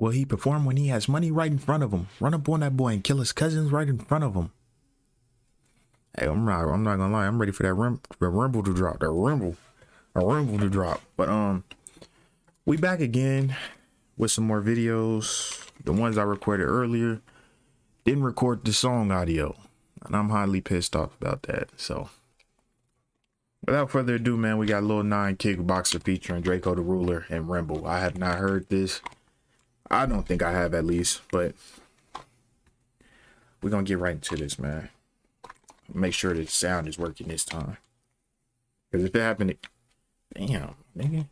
Will he perform when he has money right in front of him? Run up on that boy and kill his cousins right in front of him. Hey, I'm not. I'm not gonna lie. I'm ready for that rim, rumble to drop. That rumble, a rumble to drop. But um, we back again with some more videos. The ones I recorded earlier didn't record the song audio, and I'm highly pissed off about that. So, without further ado, man, we got Lil Nine Kickboxer featuring Drakeo the Ruler and Remble. I have not heard this. I don't think I have at least, but we're gonna get right into this, man. Make sure the sound is working this time. Because if it happened, damn, nigga,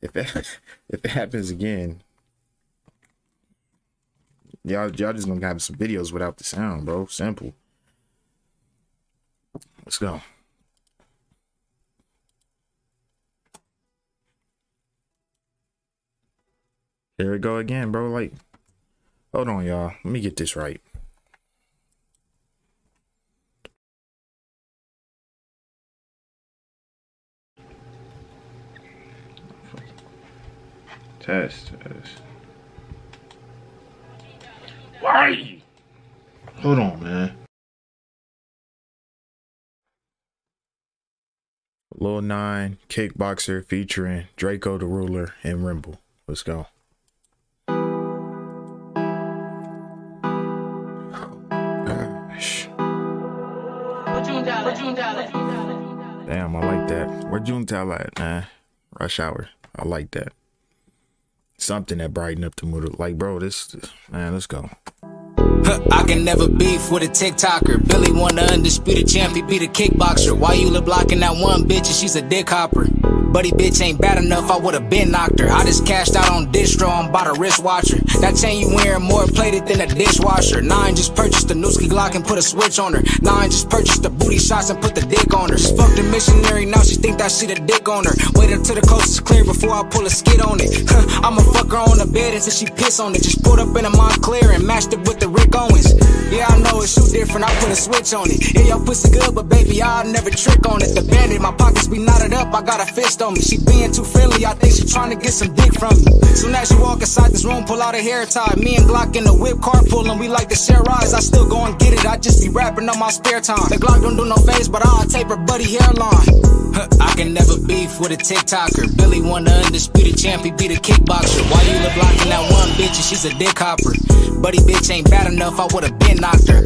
if it, if it happens again, y'all y'all just gonna have some videos without the sound, bro. Simple. Let's go. Here we go again, bro. Like, hold on, y'all. Let me get this right. Test, test. Why? Hold on, man. Lil Nine, Kickboxer featuring Drakeo the Ruler and Remble. Let's go. Damn, I like that. Where June Juntale at, man? Rush hour. I like that. Something that brighten up the mood. Like, bro, this, man, let's go. I can never beef with a TikToker. Billy won the undisputed champ, he beat a kickboxer. Why you look blocking that one bitch and she's a dick hopper? Buddy bitch ain't bad enough, I would've been knocked her. I just cashed out on distro and bought a wristwatcher. That chain you wearing more plated than a dishwasher. Nine just purchased a Newski Glock and put a switch on her. Nine just purchased the booty shots and put the dick on her. Fuck the missionary, now she think that shit a dick on her. Wait until the coast is clear before I pull a skid on it. I'ma fuck her on the bed until she piss on it. Just pulled up in a Moncler and matched it with the Rick Owens. Yeah, I know it's shoot different, I put a switch on it. Yeah, your pussy good, but baby, I'll never trick on it. The bandit, my pockets be knotted up, I got a fist on me. She being too friendly, I think she trying to get some dick from me. Soon as she walk inside this room, pull out a hair tie. Me and Glock in the whip, carpool, we like to share rides. I still go and get it, I just be rapping on my spare time. The Glock don't do no face, but I'll tape her buddy hairline. I can never beef with a TikToker. Billy won the undisputed champ, he beat a kickboxer. Why you look blocking that one bitch and she's a dick hopper? Buddy bitch ain't bad enough, I would've been knocked her.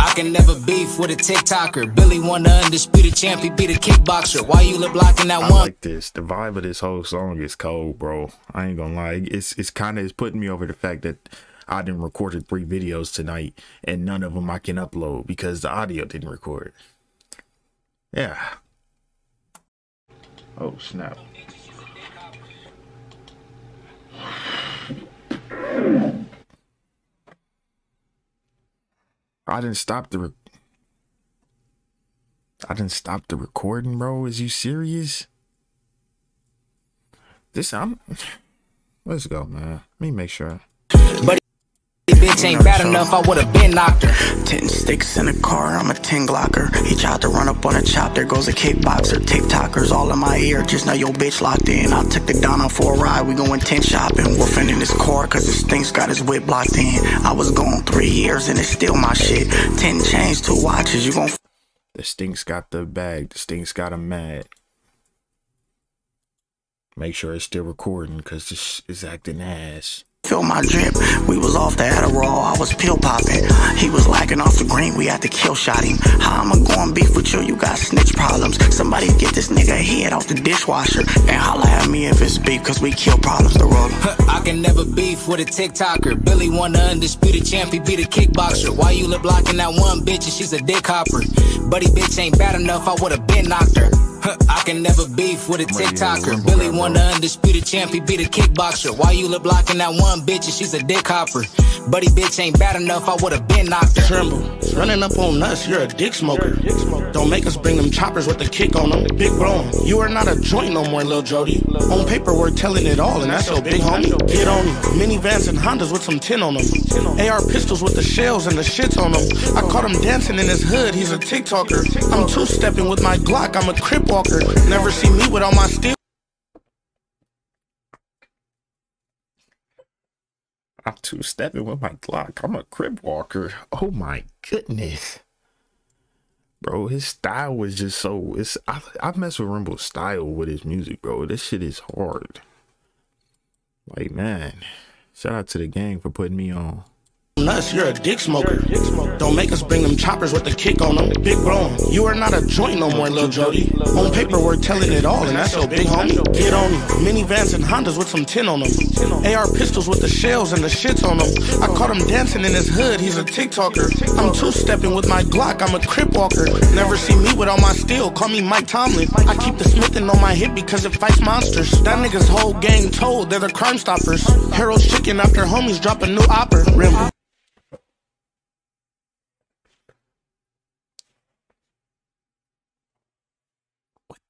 I can never beef with a TikToker. Billy won the undisputed champ, he beat a kickboxer. Why you look blocking that I one? like this. The vibe of this whole song is cold, bro. I ain't gonna lie. It's it's kind of it's putting me over the fact that I didn't recorded three videos tonight, and none of them I can upload because the audio didn't record. Yeah. Oh snap. I didn't stop the. I didn't stop the recording, bro. Is you serious? This I'm. Let's go, man. Let me make sure. Buddy bitch ain't bad enough, I would've been knocked her. Ten sticks in a car, I'm a ten glocker. He tried to run up on a chop, there goes a kickboxer. TikTokers all in my ear, just know your bitch locked in. I took the Donna for a ride, we going tent shopping. Wolfing in his car, cause his stinks got his whip locked in. I was gone three years and it's still my shit. Ten chains, two watches, you gon' The stinks got the bag. The stinks got him mad. Make sure it's still recording because this is acting ass. Feel my drip. We was off the Adderall, I was pill popping. He was lacking off the green, we had to kill shot him. How am I'ma go and beef with you? You got snitch problems. Somebody get this nigga head off the dishwasher and holla at me if it's beef, cause we kill problems the roller. I can never beef with a TikToker. Billy won the undisputed champ, he beat a kickboxer. Why you look blocking that one bitch and she's a dick hopper? Buddy bitch ain't bad enough, I would've been knocked her. I can never beef with a TikToker. Billy won the undisputed champ, he beat a kickboxer. Why you look blocking that one bitch and she's a dick hopper? Buddy bitch ain't bad enough, I would've been knocked her. Tremble, running up on us, you're a dick smoker. Don't make us bring them choppers with the kick on them. Big bro, you are not a joint no more, Lil Jody. On paper, we're telling it all, and that's your big homie. Get on him. Minivans and Hondas with some tin on them. AR pistols with the shells and the shits on them. I caught him dancing in his hood, he's a TikToker. I'm two stepping with my Glock, I'm a crip walker. Never see me with all my steel. I'm two stepping with my Glock. I'm a crib walker. Oh my goodness. Bro, his style was just so it's I I mess with Remble's style with his music, bro. This shit is hard. Like man, shout out to the gang for putting me on you're a dick smoker. Don't make us bring them choppers with the kick on them. Big bro, you are not a joint no more, Lil Jody. On paper, we're telling it all, and that's your big homie. Get on me. Minivans and Hondas with some tin on them. AR pistols with the shells and the shits on them. I caught him dancing in his hood, he's a TikToker. I'm two stepping with my Glock, I'm a crip walker. Never see me with all my steel, call me Mike Tomlin. I keep the smithing on my hip because it fights monsters. That nigga's whole gang told, they're the crime stoppers. Harold's chicken after homies drop a new opera. Remble.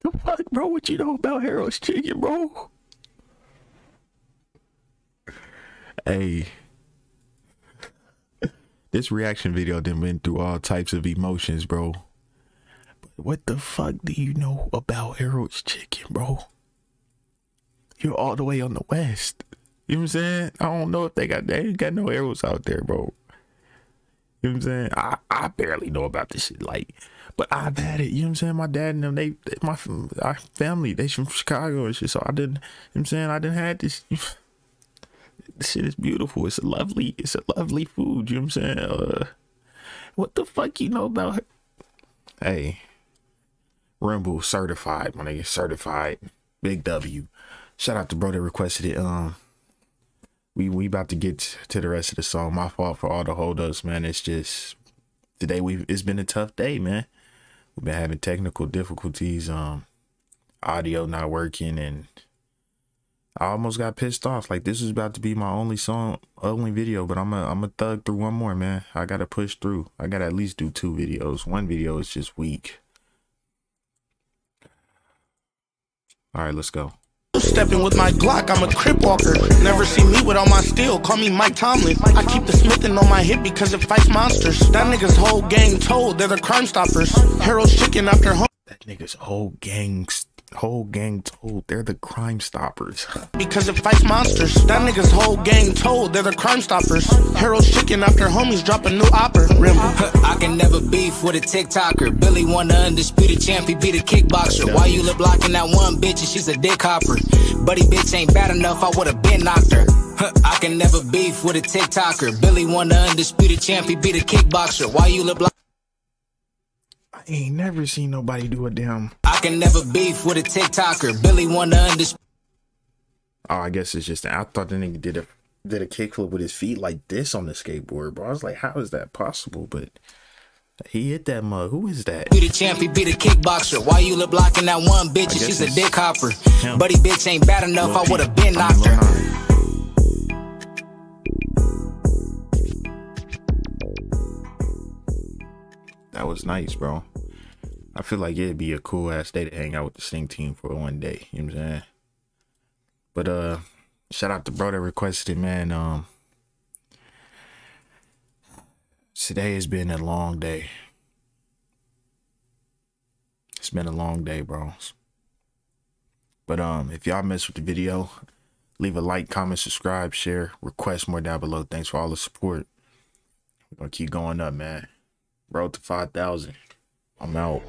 The fuck, bro? What you know about Harold's Chicken, bro? Hey. This reaction video then went through all types of emotions, bro. But what the fuck do you know about Harold's Chicken, bro? You're all the way on the west. You know what I'm saying? I don't know if they got they ain't got no arrows out there, bro. You know what I'm saying? I, I barely know about this shit. Like but I've had it. You know what I'm saying? My dad and them, they, my our family, they from Chicago and shit. So I didn't, you know what I'm saying? I didn't have this. This shit is beautiful. It's a lovely, it's a lovely food. You know what I'm saying? Uh, what the fuck you know about her? Hey, Remble certified, my nigga, certified. Big W. Shout out to bro that requested it. Um, we we about to get to the rest of the song. My fault for all the holdups, man. It's just today we it's been a tough day, man we've been having technical difficulties, um, audio not working, and I almost got pissed off. Like this is about to be my only song, only video, but I'm a I'm a thug through one more, man. I gotta push through. I gotta at least do two videos. One video is just weak. All right, let's go. Stepping with my Glock, I'm a crip walker. Never see me with all my steel, call me Mike Tomlin. I keep the smithing on my hip because it fights monsters. That nigga's whole gang told, they're the crime stoppers. Harold's chicken after home. That nigga's whole gang's whole gang told they're the crime stoppers. because it fights monsters. That nigga's whole gang told they're the crime stoppers. Harold's chicken after homies drop a new opera. Remble. I can never beef with a TikToker. Billy won the undisputed champ, he beat a kickboxer. Why you lip blocking that one bitch and she's a dick hopper? Buddy bitch ain't bad enough, I would've been knocked her. I can never beef with a TikToker. Billy won the undisputed champ, he beat a kickboxer. Why you lip blocking? I ain't never seen nobody do a damn. I can never beef with a TikToker. Billy wanna undisputed. Oh, I guess it's just that I thought the nigga did a did a kickflip with his feet like this on the skateboard, bro. I was like, how is that possible? But he hit that mug. Who is that? Be the champ, he be the kickboxer. Why you lip blocking that one bitch and she's a dick hopper? Him. Buddy bitch ain't bad enough, I would have been knocked her. That was nice, bro. I feel like it'd be a cool ass day to hang out with the Stinc Team for one day. You know what I'm saying? But uh shout out to bro that requested man. Um today has been a long day. It's been a long day, bros. But um if y'all mess with the video, leave a like, comment, subscribe, share, request more down below. Thanks for all the support. We're gonna keep going up, man. Road to 5,000. I'm out.